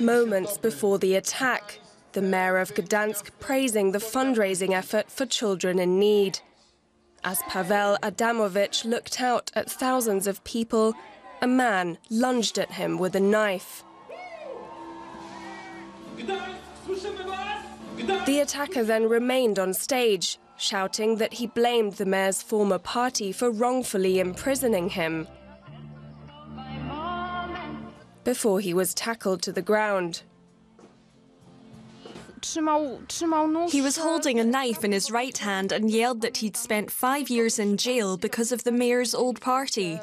Moments before the attack, the mayor of Gdansk praising the fundraising effort for children in need. As Pavel Adamowicz looked out at thousands of people, a man lunged at him with a knife. The attacker then remained on stage, shouting that he blamed the mayor's former party for wrongfully imprisoning him. Before he was tackled to the ground. He was holding a knife in his right hand and yelled that he'd spent five years in jail because of the mayor's old party.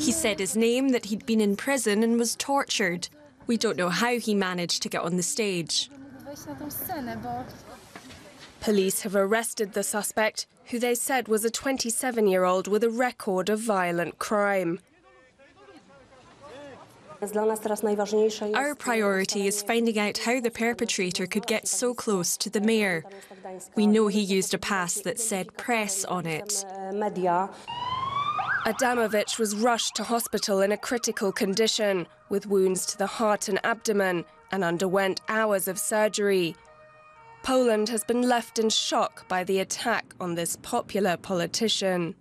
He said his name, that he'd been in prison and was tortured. We don't know how he managed to get on the stage. Police have arrested the suspect, who they said was a 27 year old with a record of violent crime. Our priority is finding out how the perpetrator could get so close to the mayor. We know he used a pass that said press on it. Adamowicz was rushed to hospital in a critical condition with wounds to the heart and abdomen and underwent hours of surgery. Poland has been left in shock by the attack on this popular politician.